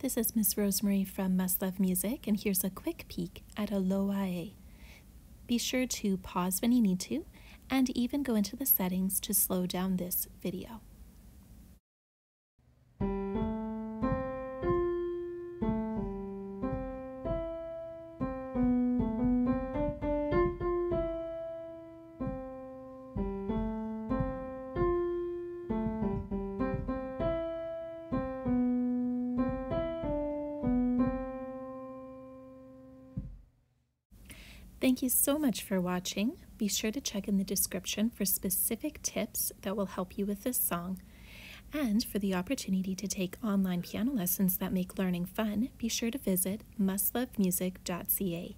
This is Miss Rosemarie from Must Love Music, and here's a quick peek at a. Be sure to pause when you need to, and even go into the settings to slow down this video. Thank you so much for watching. Be sure to check in the description for specific tips that will help you with this song. And for the opportunity to take online piano lessons that make learning fun, be sure to visit mustlovemusic.ca.